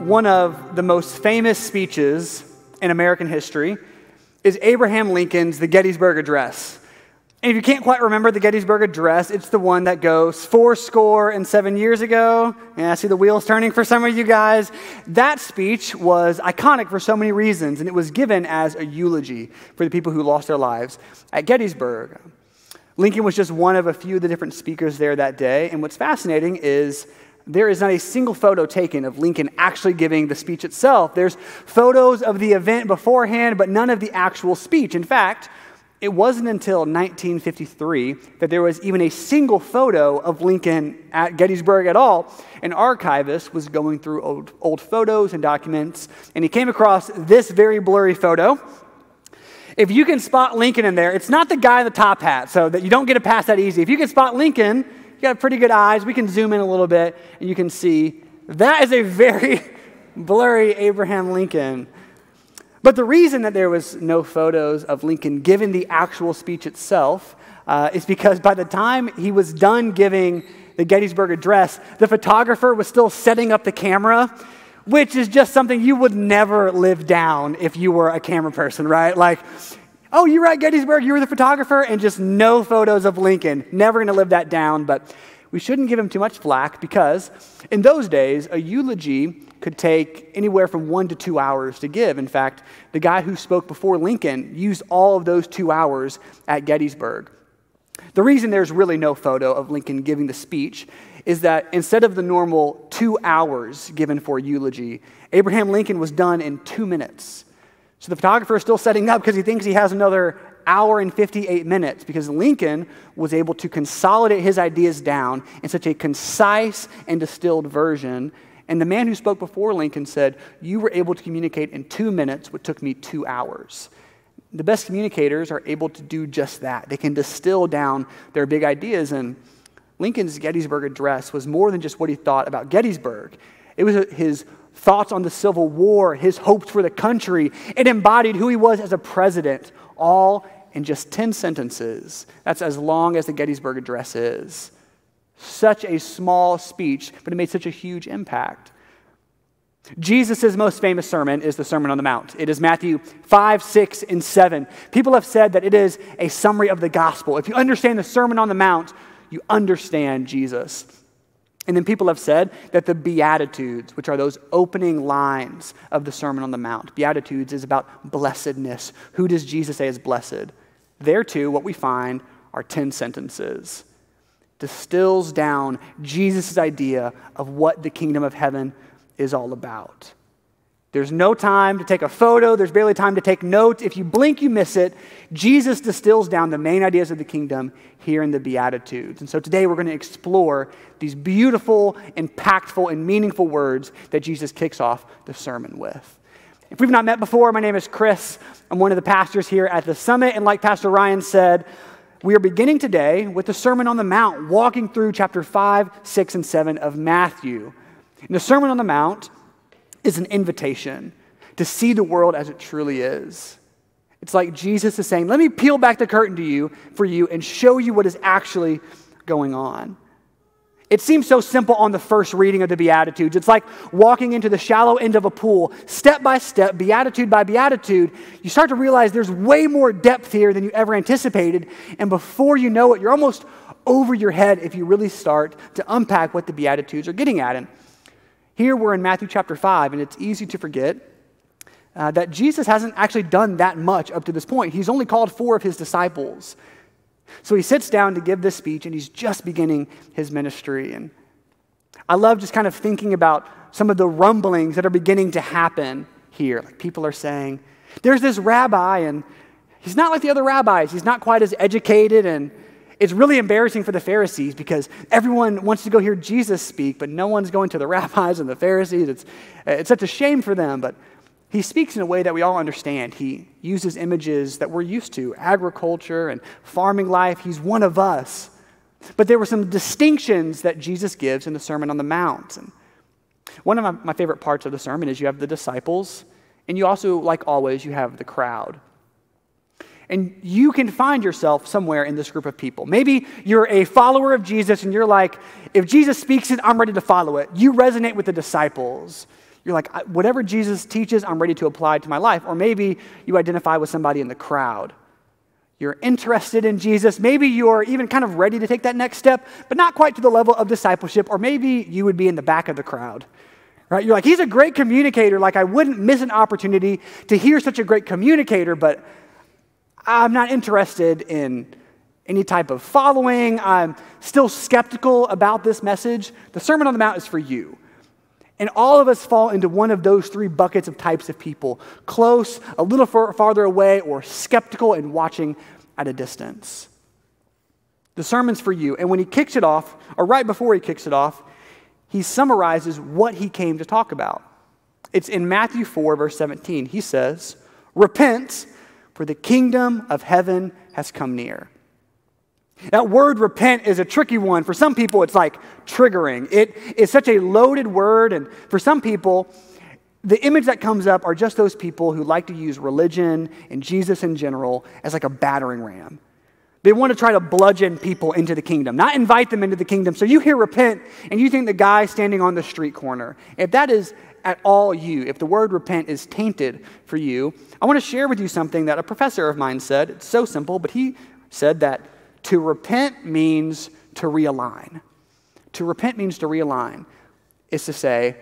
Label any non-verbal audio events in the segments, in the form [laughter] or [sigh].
One of the most famous speeches in American history is Abraham Lincoln's The Gettysburg Address. And if you can't quite remember the Gettysburg Address, it's the one that goes four score and seven years ago. Yeah, I see the wheels turning for some of you guys. That speech was iconic for so many reasons, and it was given as a eulogy for the people who lost their lives at Gettysburg. Lincoln was just one of a few of the different speakers there that day, and what's fascinating is there is not a single photo taken of Lincoln actually giving the speech itself. There's photos of the event beforehand, but none of the actual speech. In fact, it wasn't until 1953 that there was even a single photo of Lincoln at Gettysburg at all. An archivist was going through old, old photos and documents, and he came across this very blurry photo. If you can spot Lincoln in there, it's not the guy in the top hat, so that you don't get it past that easy. If you can spot Lincoln, got pretty good eyes. We can zoom in a little bit, and you can see that is a very [laughs] blurry Abraham Lincoln. But the reason that there was no photos of Lincoln given the actual speech itself uh, is because by the time he was done giving the Gettysburg Address, the photographer was still setting up the camera, which is just something you would never live down if you were a camera person, right? Like, oh, you were at Gettysburg, you were the photographer, and just no photos of Lincoln. Never gonna live that down, but we shouldn't give him too much flack because in those days, a eulogy could take anywhere from one to two hours to give. In fact, the guy who spoke before Lincoln used all of those two hours at Gettysburg. The reason there's really no photo of Lincoln giving the speech is that instead of the normal two hours given for eulogy, Abraham Lincoln was done in two minutes. So the photographer is still setting up because he thinks he has another hour and 58 minutes because Lincoln was able to consolidate his ideas down in such a concise and distilled version and the man who spoke before Lincoln said, You were able to communicate in two minutes what took me two hours. The best communicators are able to do just that. They can distill down their big ideas. And Lincoln's Gettysburg Address was more than just what he thought about Gettysburg, it was his thoughts on the Civil War, his hopes for the country. It embodied who he was as a president, all in just 10 sentences. That's as long as the Gettysburg Address is. Such a small speech, but it made such a huge impact. Jesus' most famous sermon is the Sermon on the Mount. It is Matthew 5, 6, and 7. People have said that it is a summary of the gospel. If you understand the Sermon on the Mount, you understand Jesus. And then people have said that the Beatitudes, which are those opening lines of the Sermon on the Mount, Beatitudes is about blessedness. Who does Jesus say is blessed? There, too, what we find are 10 sentences distills down Jesus' idea of what the kingdom of heaven is all about. There's no time to take a photo, there's barely time to take notes. If you blink, you miss it. Jesus distills down the main ideas of the kingdom here in the Beatitudes. And so today we're going to explore these beautiful, impactful, and meaningful words that Jesus kicks off the sermon with. If we've not met before, my name is Chris. I'm one of the pastors here at the Summit. And like Pastor Ryan said, we are beginning today with the Sermon on the Mount, walking through chapter 5, 6, and 7 of Matthew. And the Sermon on the Mount is an invitation to see the world as it truly is. It's like Jesus is saying, Let me peel back the curtain to you for you and show you what is actually going on. It seems so simple on the first reading of the Beatitudes. It's like walking into the shallow end of a pool, step by step, beatitude by beatitude. You start to realize there's way more depth here than you ever anticipated. And before you know it, you're almost over your head if you really start to unpack what the Beatitudes are getting at. And here we're in Matthew chapter 5, and it's easy to forget uh, that Jesus hasn't actually done that much up to this point. He's only called four of his disciples. So he sits down to give this speech, and he's just beginning his ministry. And I love just kind of thinking about some of the rumblings that are beginning to happen here. Like people are saying, there's this rabbi, and he's not like the other rabbis. He's not quite as educated, and it's really embarrassing for the Pharisees because everyone wants to go hear Jesus speak, but no one's going to the [laughs] rabbis and the Pharisees. It's, it's such a shame for them. But he speaks in a way that we all understand. He uses images that we're used to agriculture and farming life. He's one of us. But there were some distinctions that Jesus gives in the Sermon on the Mount. And one of my, my favorite parts of the sermon is you have the disciples, and you also, like always, you have the crowd. And you can find yourself somewhere in this group of people. Maybe you're a follower of Jesus and you're like, if Jesus speaks it, I'm ready to follow it. You resonate with the disciples. You're like, whatever Jesus teaches, I'm ready to apply to my life. Or maybe you identify with somebody in the crowd. You're interested in Jesus. Maybe you're even kind of ready to take that next step, but not quite to the level of discipleship. Or maybe you would be in the back of the crowd. Right? You're like, he's a great communicator. Like, I wouldn't miss an opportunity to hear such a great communicator, but I'm not interested in any type of following. I'm still skeptical about this message. The Sermon on the Mount is for you. And all of us fall into one of those three buckets of types of people close, a little far, farther away, or skeptical and watching at a distance. The sermon's for you. And when he kicks it off, or right before he kicks it off, he summarizes what he came to talk about. It's in Matthew 4, verse 17. He says, Repent, for the kingdom of heaven has come near. That word repent is a tricky one. For some people, it's like triggering. It is such a loaded word, and for some people, the image that comes up are just those people who like to use religion and Jesus in general as like a battering ram. They want to try to bludgeon people into the kingdom, not invite them into the kingdom. So you hear repent, and you think the guy standing on the street corner. If that is at all you, if the word repent is tainted for you, I want to share with you something that a professor of mine said. It's so simple, but he said that to repent means to realign. To repent means to realign, is to say,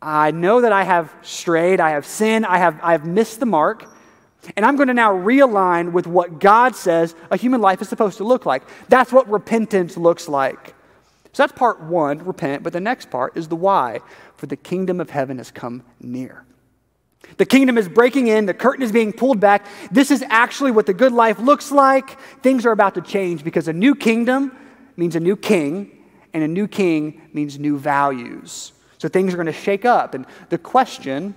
I know that I have strayed, I have sinned, I have, I have missed the mark, and I'm going to now realign with what God says a human life is supposed to look like. That's what repentance looks like. So that's part one, repent, but the next part is the why, for the kingdom of heaven has come near. The kingdom is breaking in, the curtain is being pulled back. This is actually what the good life looks like. Things are about to change because a new kingdom means a new king, and a new king means new values. So things are going to shake up. And the question,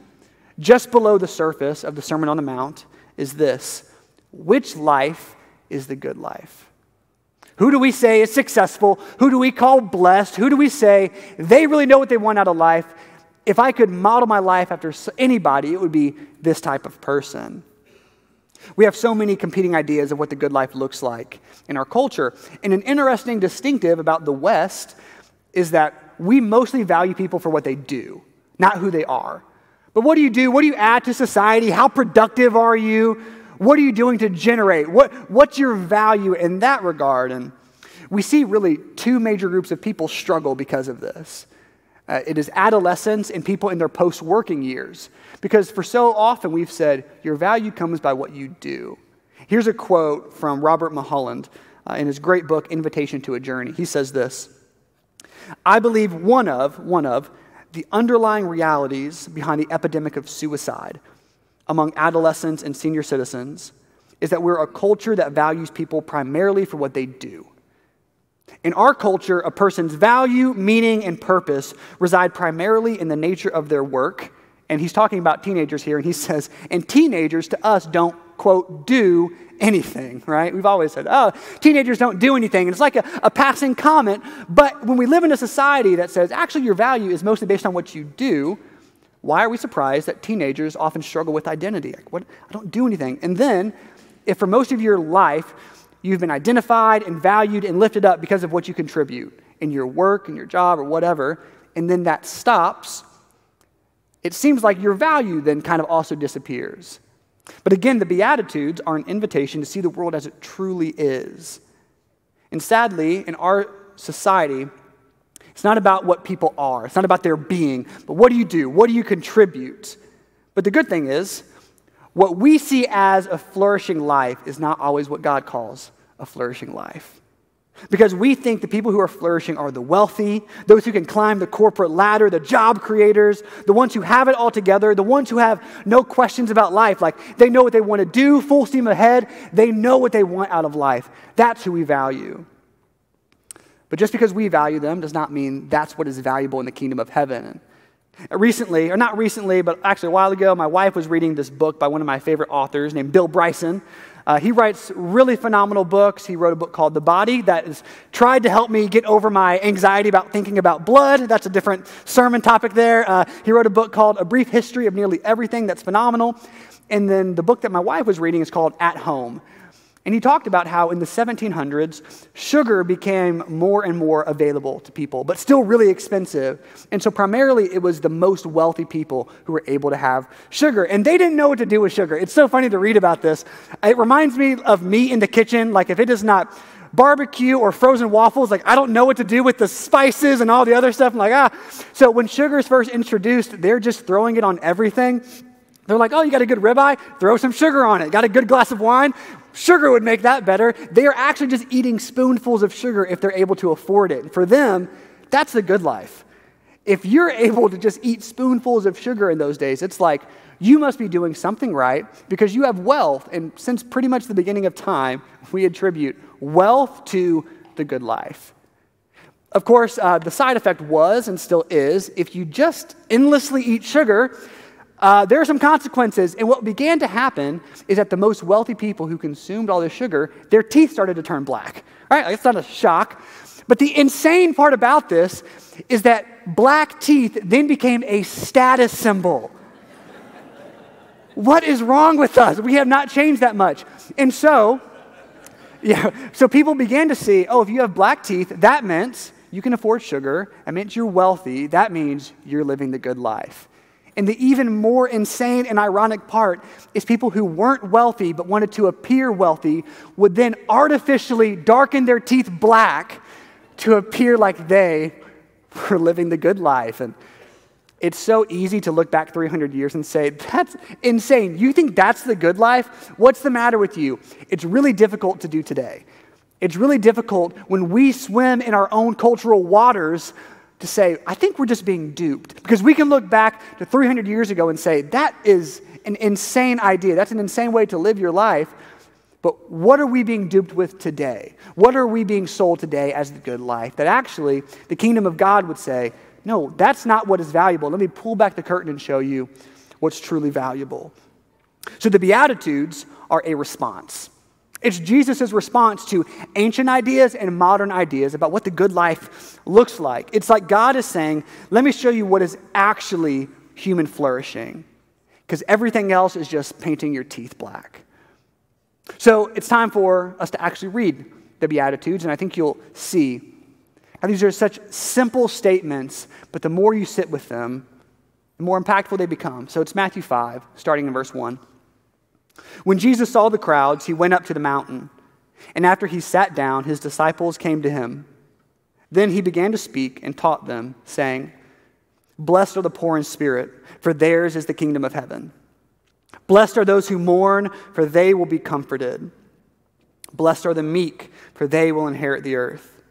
just below the surface of the Sermon on the Mount, is this Which life is the good life? Who do we say is successful? Who do we call blessed? Who do we say they really know what they want out of life? if I could model my life after anybody, it would be this type of person. We have so many competing ideas of what the good life looks like in our culture. And an interesting distinctive about the West is that we mostly value people for what they do, not who they are. But what do you do? What do you add to society? How productive are you? What are you doing to generate? What, what's your value in that regard? And we see really two major groups of people struggle because of this. Uh, it is adolescents and people in their post working years. Because for so often we've said, your value comes by what you do. Here's a quote from Robert Mulholland uh, in his great book, Invitation to a Journey. He says this I believe one of, one of, the underlying realities behind the epidemic of suicide among adolescents and senior citizens is that we're a culture that values people primarily for what they do. In our culture, a person's value, meaning, and purpose reside primarily in the nature of their work. And he's talking about teenagers here, and he [laughs] says, and teenagers to us don't, quote, do anything, right? We've always said, oh, teenagers don't do anything. And it's like a, a passing comment. But when we live in a society that says, actually, your value is mostly based on what you do, why are we surprised that teenagers often struggle with identity? Like, what? I don't do anything. And then, if for most of your life, You've been identified and valued and lifted up because of what you contribute in your work, in your job, or whatever, and then that stops, it seems like your value then kind of also disappears. But again, the Beatitudes are an invitation to see the world as it truly is. And sadly, in our society, it's not about what people are, it's not about their being, but what do you do? What do you contribute? But the good thing is, what we see as a flourishing life is not always what God calls a flourishing life. Because we think the people who are flourishing are the wealthy, those who can climb the corporate ladder, the job creators, the ones who have it all together, the ones who have no questions about life. Like they know what they want to do, full steam ahead, they know what they want out of life. That's who we value. But just because we value them does not mean that's what is valuable in the kingdom of heaven. Recently, or not recently, but actually a while ago, my wife was reading this book by one of my favorite authors named Bill Bryson. Uh, he writes really phenomenal books. He wrote a book called The Body that has tried to help me get over my anxiety about thinking about blood. That's a different sermon topic there. Uh, he wrote a book called A Brief History of Nearly Everything. That's phenomenal. And then the book that my wife was reading is called At Home. And he talked about how in the 1700s, sugar became more and more available to people, but still really expensive. And so, primarily, it was the most wealthy people who were able to have sugar. And they didn't know what to do with sugar. It's so funny to read about this. It reminds me of me in the kitchen. Like, if it is not barbecue or frozen waffles, like, I don't know what to do with the spices and all the other stuff. I'm like, ah. So, when sugar is first introduced, they're just throwing it on everything. They're like, oh, you got a good ribeye? Throw some sugar on it. Got a good glass of wine? Sugar would make that better. They are actually just eating spoonfuls of sugar if they're able to afford it. And For them, that's the good life. If you're [laughs] able to just eat spoonfuls of sugar in those days, it's like you must be doing something right because you have wealth. And since pretty much the beginning of time, we attribute wealth to the good life. Of course, uh, the side effect was and still is if you just endlessly eat sugar, uh, there are some consequences. And what began to happen is that the most wealthy people who consumed all this sugar, their teeth started to turn black. Right? It's not a shock. But the insane part about this is that black teeth then became a status symbol. what is wrong with us? We have not changed that much. And so, [laughs] yeah, so people began to see, oh, if you have black teeth, that meant you can afford sugar. That means you're wealthy. That means you're living the good life. And the even more insane and ironic part is people who weren't wealthy but wanted to appear wealthy would then artificially darken their teeth black to appear like they [laughs] were living the good life. And it's so easy to look back 300 years and say, that's insane. You think that's the good life? What's the matter with you? It's really difficult to do today. It's really difficult when we swim in our own cultural waters to say, I think we're just being duped. Because we can look back to 300 years ago and say, that is an insane idea. That's an insane way to live your life. But what are we being duped with today? What are we being sold today as the good life? That actually the kingdom of God would say, no, that's not what is valuable. Let me pull back the curtain and show you what's truly valuable. So the Beatitudes are a response. It's Jesus' response to ancient ideas and modern ideas about what the good life looks like. It's like God is saying, let me show you what is actually human flourishing, because everything else is just painting your teeth black. So it's time for us to actually read the Beatitudes, and I think you'll see how these are such simple statements, but the more you sit with them, the more impactful they become. So it's Matthew 5, starting in verse 1. When Jesus saw the crowds, he went up to the mountain. And after he sat down, his disciples came to him. Then he began to speak and taught them, saying, Blessed are the poor in spirit, for theirs is the kingdom of heaven. Blessed are those who mourn, for they will be comforted. Blessed are the meek, for they will inherit the earth.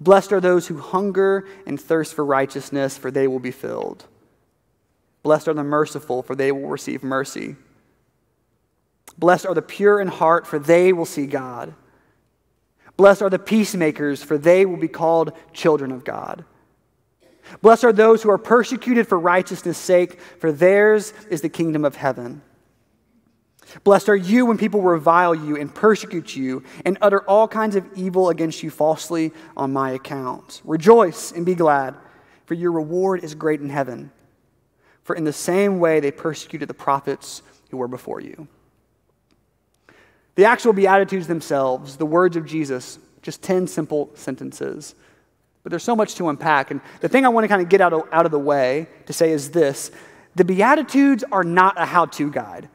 Blessed are those who hunger and thirst for righteousness, for they will be filled. Blessed are the merciful, for they will receive mercy. Blessed are the pure in heart, for they will see God. Blessed are the peacemakers, for they will be called children of God. Blessed are those who are persecuted for righteousness' sake, for theirs is the kingdom of heaven. Blessed are you when people revile you and persecute you and utter all kinds of evil against you falsely on my account. Rejoice and be glad, for your reward is great in heaven. For in the same way they persecuted the prophets who were before you. The actual Beatitudes themselves, the words of Jesus, just 10 simple sentences. But there's so much to unpack. And the thing I want to kind of get out of, out of the way to say is this the Beatitudes are not a how to guide.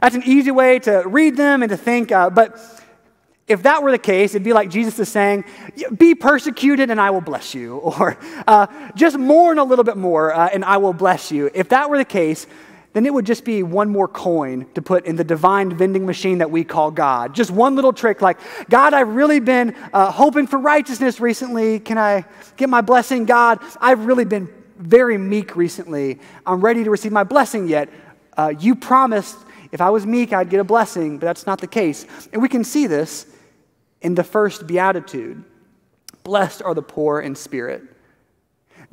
That's an easy way to read them and to think, uh, but if that were the case, it'd be like Jesus is saying, Be persecuted and I will bless you, [laughs] or uh, just mourn a little bit more uh, and I will bless you. If that were the case, then it would just be one more coin to put in the divine vending machine that we call God. Just one little trick like, God, I've really been uh, hoping for righteousness recently. Can I get my blessing? God, I've really been very meek recently. I'm ready to receive my blessing yet. Uh, you promised if I was meek, I'd get a blessing, but that's not the case. And we can see this in the first beatitude Blessed are the poor in spirit.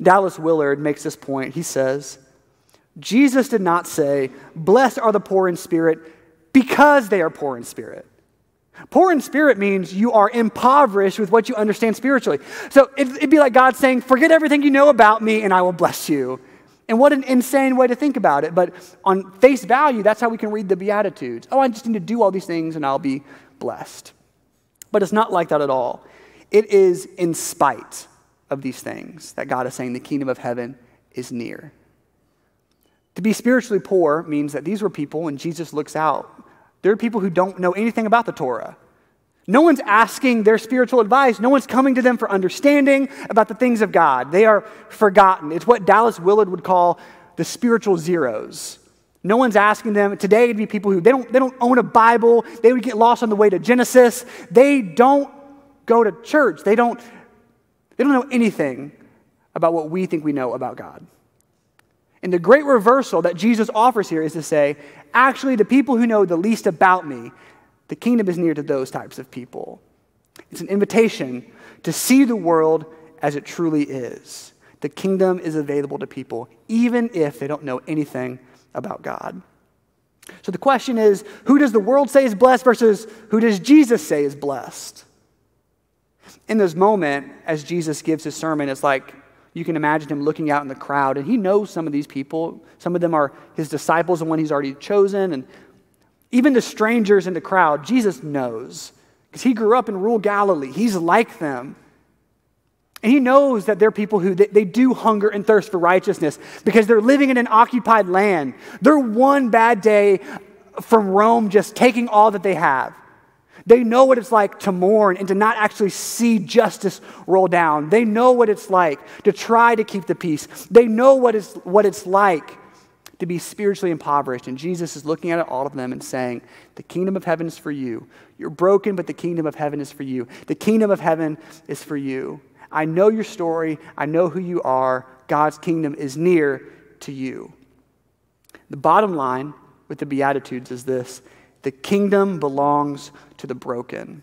Dallas Willard makes this point. He says, Jesus did not say, Blessed are the poor in spirit because they are poor in spirit. Poor in spirit means you are impoverished with what you understand spiritually. So it'd, be like God saying, Forget everything you know about me and I will bless you. And what an insane way to think about it. But on face value, that's how we can read the Beatitudes. Oh, I just need to do all these things and I'll be blessed. But it's not like that at all. It is in spite of these things that God is saying the kingdom of heaven is near. To be spiritually poor means that these were people, when Jesus looks out, there are people who don't know anything about the Torah. No one's asking their spiritual advice. No one's coming to them for understanding about the things of God. They are forgotten. It's what Dallas Willard would call the spiritual zeros. No one's asking them. Today, it'd be people who they don't, they don't own a Bible. They would get lost on the way to Genesis. They don't go to church. They don't, they don't know anything about what we think we know about God. And the great reversal that Jesus offers here is to say, actually, the people who know the least about me, the kingdom is near to those types of people. It's an invitation to see the world as it truly is. The kingdom is available to people, even if they don't know anything about God. So the question is who does the world say is blessed versus who does Jesus say is blessed? In this moment, as Jesus gives his sermon, it's like you can imagine him looking out in the crowd, and he knows some of these people. Some of them are his disciples, the one he's already chosen. And even the strangers in the crowd, Jesus knows because he grew up in rural Galilee. He's like them. And he knows that they're people who they, they, do hunger and thirst for righteousness because they're living in an occupied land. They're one bad day from Rome just taking all that they have. They know what it's like to mourn and to not actually see justice roll down. They know what it's like to try to keep the peace. They know what it's, what it's like to be spiritually impoverished. And Jesus is looking at all of them and saying, The kingdom of heaven is for you. You're broken, but the kingdom of heaven is for you. The kingdom of heaven is for you. I know your story. I know who you are. God's kingdom is near to you. The bottom line with the Beatitudes is this the kingdom belongs to the broken.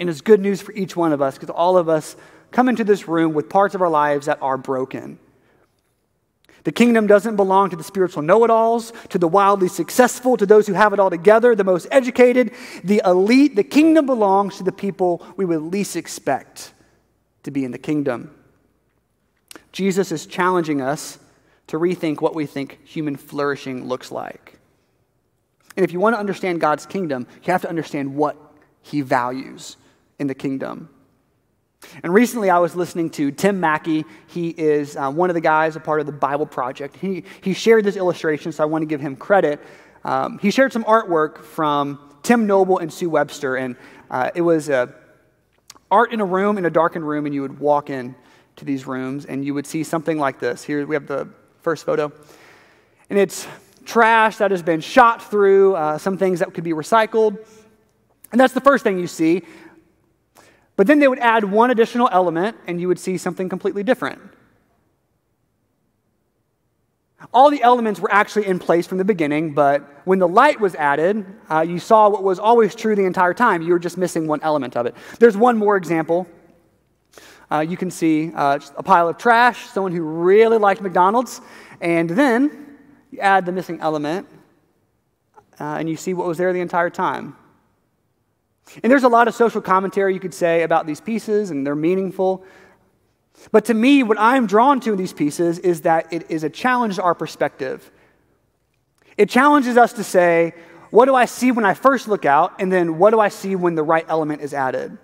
And it's good news for each one of us because all of us come into this room with parts of our lives that are broken. The kingdom doesn't belong to the spiritual know it alls, to the wildly successful, to those who have it all together, the most educated, the elite. The kingdom belongs to the people we would least expect to be in the kingdom. Jesus is challenging us to rethink what we think human flourishing looks like. And if you want to understand God's kingdom, you have to understand what he values in the kingdom. And recently I was listening to Tim Mackie. He is uh, one of the guys, a part of the Bible Project. He, he shared this illustration, so I want to give him credit. Um, he shared some artwork from Tim Noble and Sue Webster, and uh, it was uh, art in a room, in a darkened room, and you would walk in to these rooms, and you would see something like this. Here we have the first photo. And it's trash that has been shot through, uh, some things that could be recycled. And that's the first thing you see. But then they would add one additional element, and you would see something completely different. All the elements were actually in place from the beginning, but when the light was added, uh, you saw what was always true the entire time. You were just missing one element of it. There's one more example. Uh, you can see uh, a pile of trash, someone who really liked McDonald's, and then you add the missing element, uh, and you see what was there the entire time. And there's a lot of social commentary you could say about these pieces, and they're meaningful. But to me, what I'm drawn to in these pieces is that it is a challenge to our perspective. It challenges us to say, what do I see when I first look out? And then what do I see when the right element is added?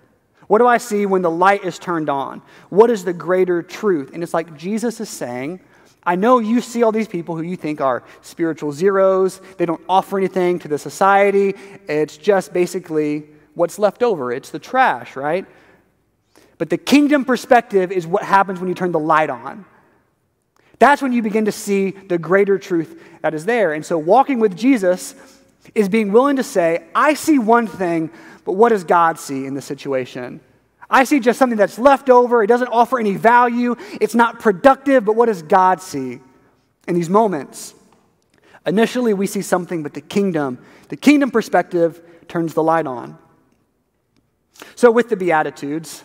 What do I see when the light is turned on? What is the greater truth? And it's like Jesus is saying, I know you see all these people who you think are spiritual zeros. They don't offer anything to the society. It's just basically what's left over. It's the trash, right? But the kingdom perspective is what happens when you turn the light on. That's when you begin to see the greater truth that is there. And so, walking with Jesus is being willing to say, I see one thing, but what does God see in the situation? I see just something that's left over. It doesn't offer any value. It's not productive, but what does God see in these moments? Initially, we see something, but the kingdom, the kingdom perspective turns the light on. So, with the Beatitudes,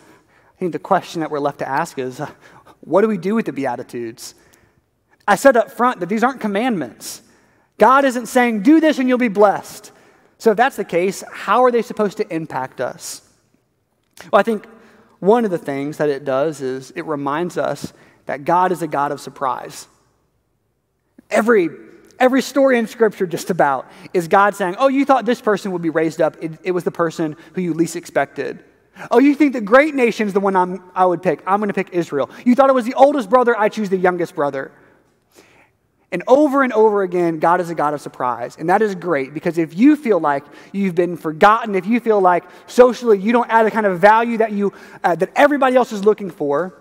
I think the question that we're left to ask is uh, what do we do with the Beatitudes? I said up front that these aren't commandments. God isn't saying, do this and you'll be blessed. So, if that's the case, how are they supposed to impact us? Well, I think one of the things that it does is it reminds us that God is a God of surprise. Every, every story in Scripture, just about, is God saying, Oh, you thought this person would be raised up. It, it was the person who you least expected. Oh, you think the great nation's the one I'm, I would pick. I'm going to pick Israel. You thought it was the oldest brother. I choose the youngest brother. And over and over again, God is a God of surprise. And that is great because if you feel like you've been forgotten, if you feel like socially you don't add the kind of value that, you, uh, that everybody else is looking for,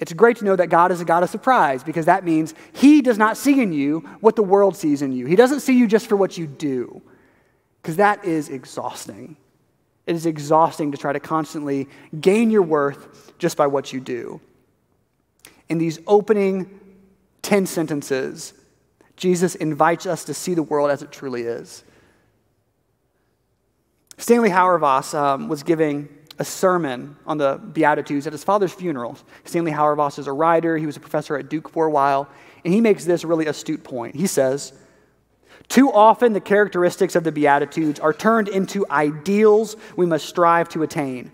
it's great to know that God is a God of surprise because that means He does not see in you what the world sees in you. He doesn't see you just for what you do because that is exhausting. It is exhausting to try to constantly gain your worth just by what you do. In these opening 10 sentences, Jesus invites us to see the world as it truly is. Stanley Hauerwas um, was giving a sermon on the Beatitudes at his father's funeral. Stanley Hauerwas is a writer, he was a professor at Duke for a while, and he makes this really astute point. He says, Too often the characteristics of the Beatitudes are turned into ideals we must strive to attain.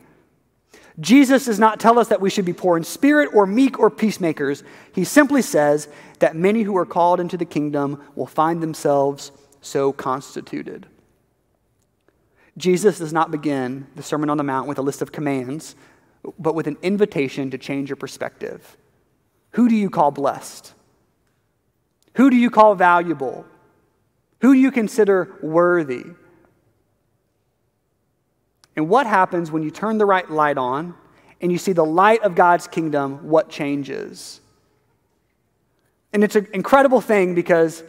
Jesus does not tell us that we should be poor in spirit or meek or peacemakers. He simply says that many who are called into the kingdom will find themselves so constituted. Jesus does not begin the Sermon on the Mount with a list of commands, but with an invitation to change your perspective. Who do you call blessed? Who do you call valuable? Who do you consider worthy? And what happens when you turn the right light on and you see the light of God's kingdom? What changes? And it's an incredible thing because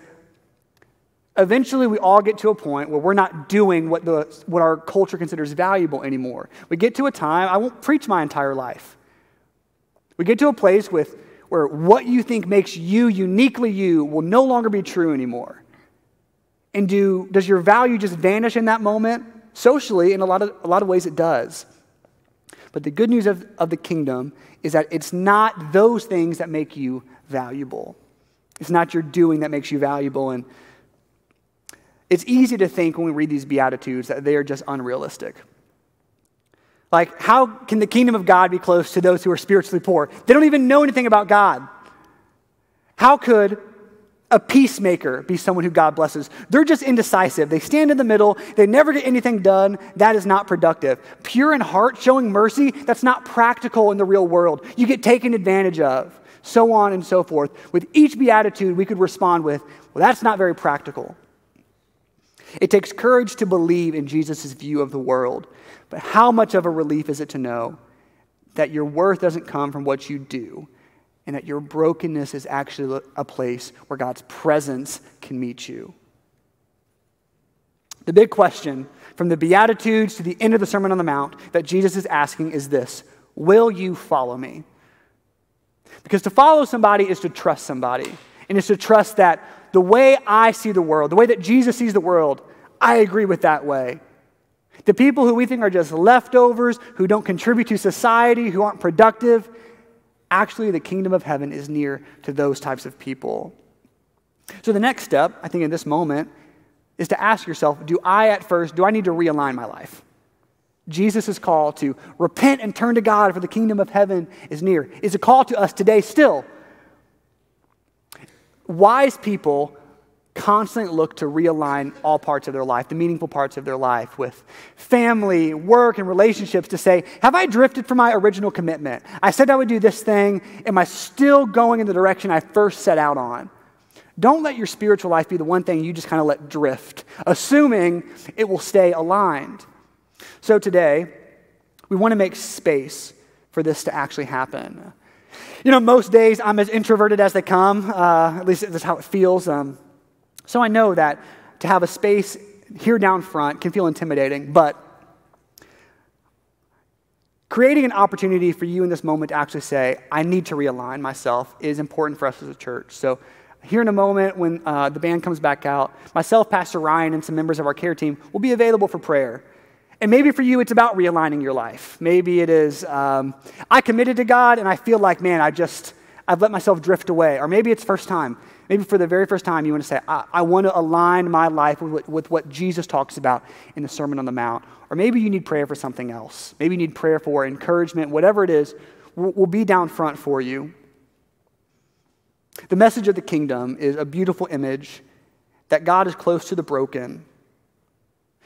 eventually we all get to a point where we're not doing what, the, what our culture considers valuable anymore. We get to a time, I won't preach my entire life. We get to a place with, where what you think makes you uniquely you will no longer be true anymore. And do, does your value just vanish in that moment? Socially, in a lot of, a lot of ways, it does. But the good news of, of the kingdom is that it's not those things that make you valuable. It's not your doing that makes you valuable. And it's easy to think when we read these Beatitudes that they are just unrealistic. Like, how can the kingdom of God be close to those who are spiritually poor? They don't even know anything about God. How could a peacemaker be someone who God blesses. They're just indecisive. They stand in the middle. They never get anything done. That is not productive. Pure in heart, showing mercy, that's not practical in the real world. You get taken advantage of. So on and so forth. With each beatitude, we could respond with, well, that's not very practical. It takes courage to believe in Jesus' view of the world. But how much of a relief is it to know that your worth doesn't come from what you do? And that your brokenness is actually a place where God's presence can meet you. The big question from the Beatitudes to the end of the Sermon on the Mount that Jesus is asking is this Will you follow me? Because to follow somebody is to trust somebody, and it's to trust that the way I see the world, the way that Jesus sees the world, I agree with that way. The people who we think are just leftovers, who don't contribute to society, who aren't productive, Actually, the kingdom of heaven is near to those types of people. So the next step, I think, in this moment, is to ask yourself do I at first, do I need to realign my life? Jesus' call to repent and turn to God for the kingdom of heaven is near. Is a call to us today still. Wise people constantly look to realign all parts of their life, the meaningful parts of their life, with family, work, and relationships to say, Have I drifted from my original commitment? I said I would do this thing. Am I still going in the direction I first set out on? Don't let your spiritual life be the one thing you just kind of let drift, assuming it will stay aligned. So today, we want to make space for this to actually happen. You know, most days I'm as introverted as they come, uh, at least that's how it feels. Um, so I know that to have a space here down front can feel intimidating, but creating an opportunity for you in this moment to actually say, I need to realign myself is important for us as a church. So here in a moment when uh, the band comes back out, myself, Pastor Ryan, and some members of our care team will be available for prayer. And maybe for you, it's about realigning your life. Maybe it is, um, I committed to God and I feel like, man, I just, I've let myself drift away. Or maybe it's first time. Maybe for the very first time, you want to say, I, I want to align my life with, with what Jesus talks about in the Sermon on the Mount. Or maybe you need prayer for something else. Maybe you need prayer for encouragement, whatever it is, we'll, we'll be down front for you. The message of the kingdom is a beautiful image that God is close to the broken.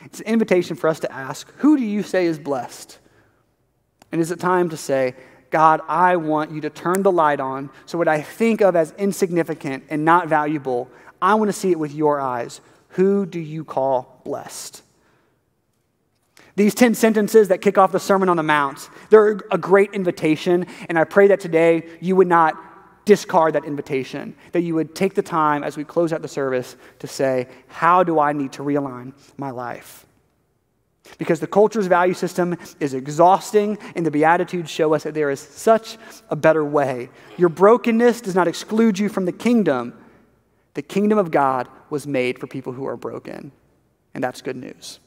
It's an invitation for us to ask, Who do you say is blessed? And is it time to say, God, I want you to turn the light on so what I think of as insignificant and not valuable, I want to see it with your eyes. Who do you call blessed? These 10 sentences that kick off the Sermon on the Mount, they're a great invitation, and I pray that today you would not discard that invitation, that you would take the time as we close out the service to say, How do I need to realign my life? Because the culture's value system is exhausting, and the Beatitudes show us that there is such a better way. Your brokenness does not exclude you from the kingdom. The kingdom of God was made for people who are broken, and that's good news.